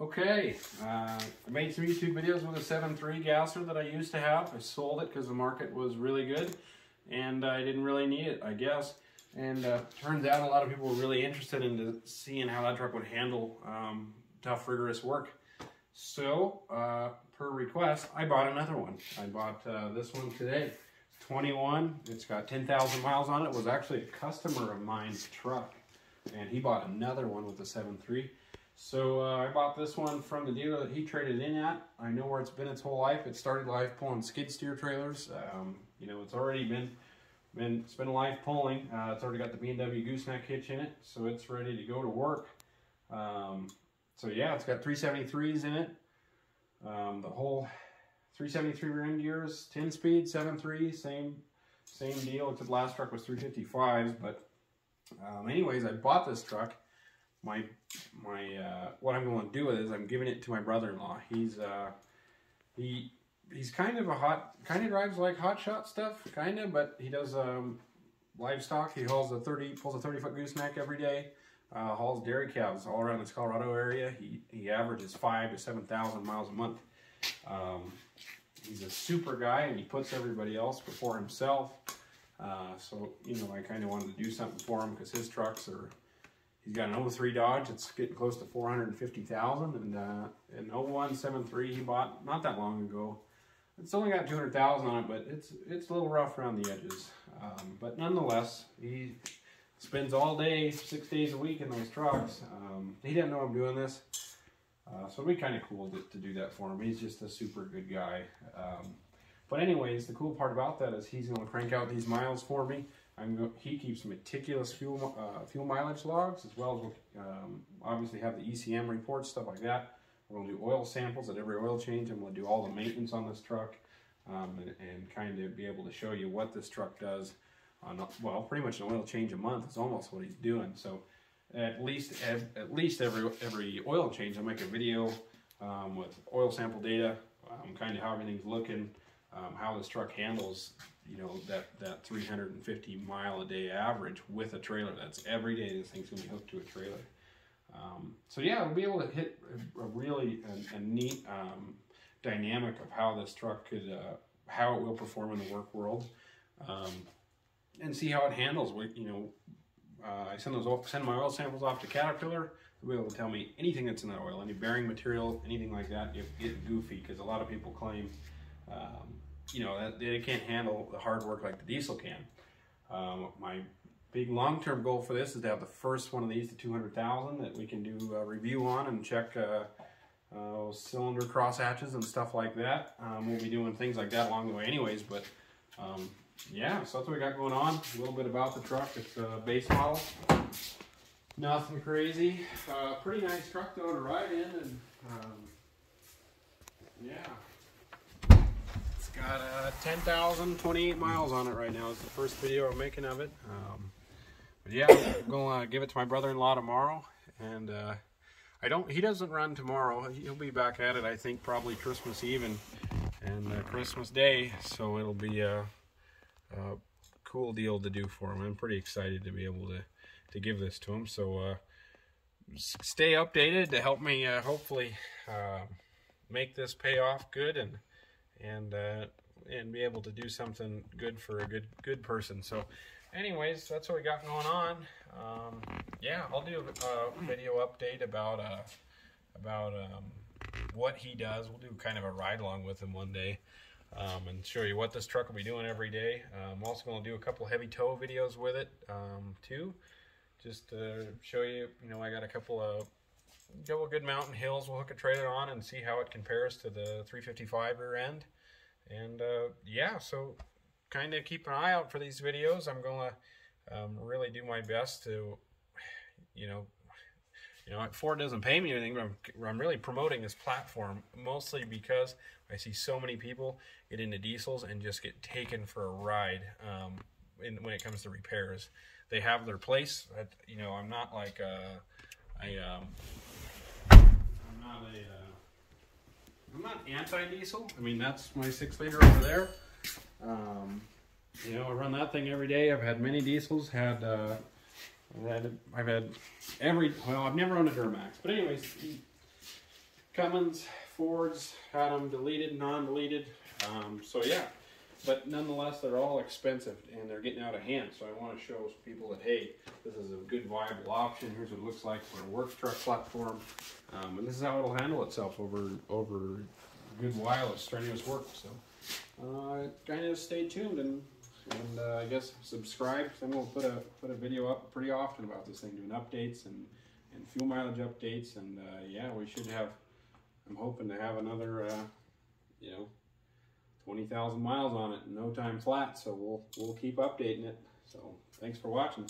Okay, uh, I made some YouTube videos with a 7.3 gasser that I used to have. I sold it because the market was really good and I didn't really need it, I guess. And uh, turns out a lot of people were really interested in seeing how that truck would handle um, tough, rigorous work. So, uh, per request, I bought another one. I bought uh, this one today. 21, it's got 10,000 miles on it. it. was actually a customer of mine's truck. And he bought another one with a 7.3. So uh, I bought this one from the dealer that he traded in at. I know where it's been its whole life. It started life pulling skid steer trailers. Um, you know, it's already been been spent a life pulling. Uh, it's already got the B&W gooseneck hitch in it, so it's ready to go to work. Um, so yeah, it's got 373s in it. Um, the whole 373 rear end gears, 10 speed, 7.3, same same deal. Except the last truck was 355s, but um, anyways, I bought this truck my my uh, what I'm going to do is I'm giving it to my brother-in-law. He's uh, he he's kind of a hot kind of drives like hot shot stuff, kind of, but he does um, livestock. He hauls a 30 pulls a 30 foot gooseneck every day. Uh, hauls dairy cows all around this Colorado area. He he averages five to seven thousand miles a month. Um, he's a super guy, and he puts everybody else before himself. Uh, so you know, I kind of wanted to do something for him because his trucks are He's got an 03 Dodge. It's getting close to 450,000 and uh, an 0173 he bought not that long ago. It's only got 200,000 on it, but it's it's a little rough around the edges. Um, but nonetheless, he spends all day, six days a week in those trucks. Um, he didn't know I'm doing this. Uh, so it'd be kind of cool to, to, do that for him. He's just a super good guy. Um, but anyways, the cool part about that is he's going to crank out these miles for me. I'm he keeps meticulous fuel uh, fuel mileage logs as well as we'll um, obviously have the ECM reports, stuff like that. To do oil samples at every oil change. and we'll do all the maintenance on this truck um, and, and, kind of be able to show you what this truck does on, well, pretty much an oil change a month is almost what he's doing. So at least at, least every every oil change, I'll make a video um, with oil sample data, um, kind of how everything's looking, um, how this truck handles you know that that 350 mile a day average with a trailer. That's every day this thing's gonna be hooked to a trailer. Um, so yeah, we'll be able to hit a, a really a, a neat um, dynamic of how this truck could, uh, how it will perform in the work world, um, and see how it handles. We, you know, uh, I send those send my oil samples off to Caterpillar. They'll be able to tell me anything that's in that oil, any bearing material, anything like that. If get goofy because a lot of people claim um, you know, they can't handle the hard work like the diesel can. Um, my big long-term goal for this is to have the first one of these to 200,000 that we can do a review on and check uh, uh, cylinder cross hatches and stuff like that. Um, we'll be doing things like that along the way anyways, but um, yeah, so that's what we got going on. A little bit about the truck. It's a base model. Nothing crazy. Uh, pretty nice truck though to ride in and um, yeah. Got uh, 10,028 miles on it right now. It's the first video I'm making of it. Um, but yeah, I'm going to give it to my brother-in-law tomorrow. And uh, I don't. he doesn't run tomorrow. He'll be back at it, I think, probably Christmas Eve and, and uh, Christmas Day. So it'll be a, a, cool deal to do for him. I'm pretty excited to be able to, to give this to him. So uh, stay updated to help me uh, hopefully uh, make this pay off good and and uh, and be able to do something good for a good good person. So, anyways, that's what we got going on. Um, yeah, I'll do a, video update about uh, about um, what he does. We'll do kind of a ride along with him one day. Um, and show you what this truck will be doing every day. Uh, I'm also going to do a couple heavy tow videos with it um, too, just to show you. You know, I got a couple of couple good mountain hills we'll hook a trailer on and see how it compares to the 355 rear end. And uh, yeah, so kind of keep an eye out for these videos. I'm to um, really do my best to, you know, you know, Ford doesn't pay me anything, but I'm, I'm really promoting this platform mostly because I see so many people get into diesels and just get taken for a ride um, in, when it comes to repairs. They have their place. At, you know, I'm not like a, a um, I'm not a, uh, I'm not anti-diesel. I mean, that's my six liter over there. Um, you know, I run that thing every day. I've had many diesels. Had, uh, I've had, I've had every. Well, I've never owned a Duramax, but anyways, Cummins, Fords, had them deleted, non-deleted. Um, so yeah, but nonetheless, they're all expensive and they're getting out of hand. So I want to show people that hey, this is a good viable option. Here's what it looks like for a work truck platform, um, and this is how it'll handle itself over over a good while of strenuous work. So uh, kind of stay tuned and and uh, I guess subscribe. Then we'll put a put a video up pretty often about this thing, doing updates and and fuel mileage updates. And uh, yeah, we should have. I'm hoping to have another, uh, you know, twenty thousand miles on it no time flat. So we'll we'll keep updating it. So thanks for watching.